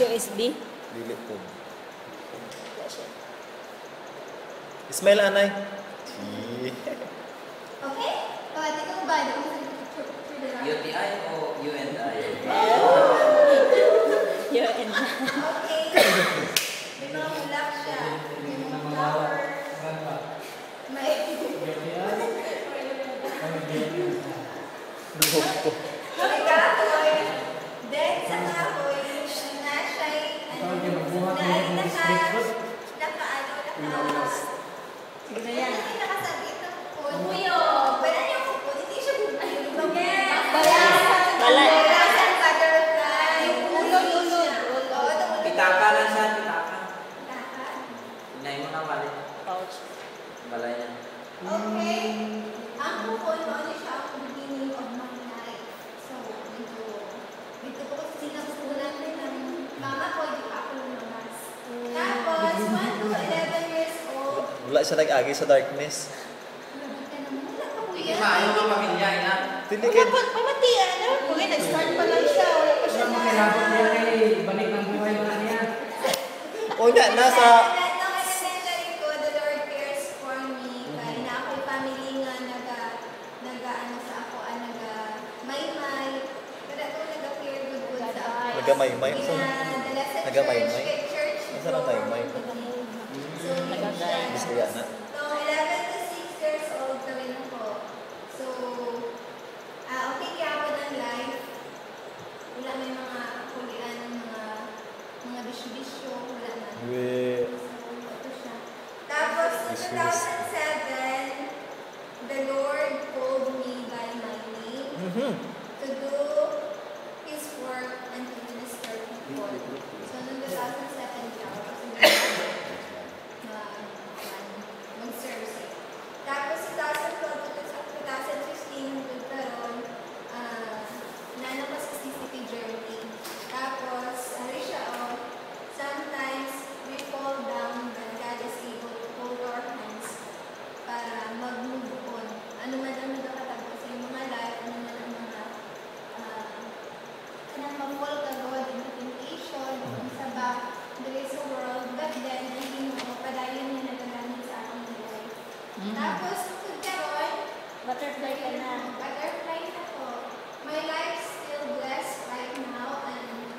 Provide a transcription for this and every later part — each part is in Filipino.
USB? Dili po. Ismail anay. Okay? Oh, ate ko ba? UTI o UNI? Yun. Okay. May mga mulak siya. May mga flower. May... Loko. May kahoy. Then, sa kahoy, na siya'y, ano, na ay naka, naka, ano, naka, Sige na yan. Ay, nakasabit ng kupon. Muyo! Wala niyo kupon. Hindi siya kupon. Yes! Balay. Balasan butterfly. Ulod, ulod, ulod. Pitaka lang siya, pitaka. Pitaka. Inay mo na balik. Pouch. Balay niya. Okay. Ang kupon mo, ano siya Wala siya nag-agi sa darkness. Ka. Wala ka po Hindi maayo ka pamilya, ina. Dili kay Pamati, ano? Kung nag-start pa lang siya, wala pa siya makilabot niya kay balik ng buhay na niya. O na nasa nga ah. Naga-may-may? Naga-may-may? church, kay church. Saan ang may-may? So, yun siya. Bisaya na. So, 11 to 6 years old kami na po. So, ah okay kaya ako ng life. Wala may mga kulian mga mga bisyo-bisyo. Wala na. we So, ito siya. Tapos, noong Yes, yes. 2007, the Lord called me by my name Mhm. to do His work and to minister people. So, noong 2007 Tapos, kagkaroon, Butterfly ka na. butterfly na po. My life still blessed right now and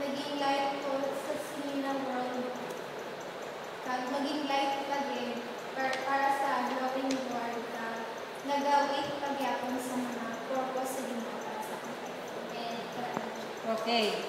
naging light ko sa Sinina world. Kag maging light pa din para, para sa glory ni Lord ka nagawin pagyapon sa mga purpose sa Ginoo para sa akin. Okay.